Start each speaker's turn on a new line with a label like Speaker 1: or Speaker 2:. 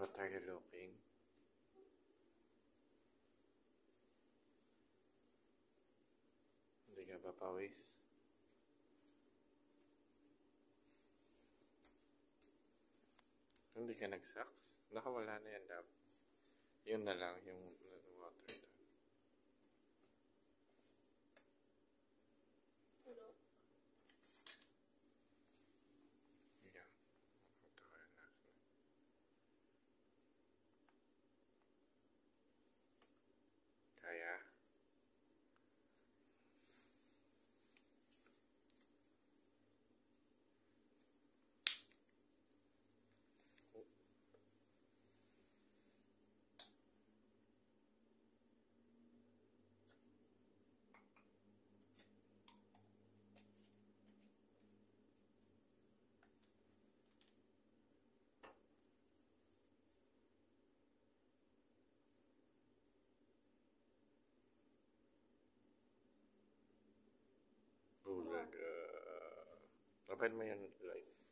Speaker 1: You looking? Hindi ka ba pawis? Hindi ka nag-socks? Nakawala na yan, Dab. Yun na lang, yung contentment in life.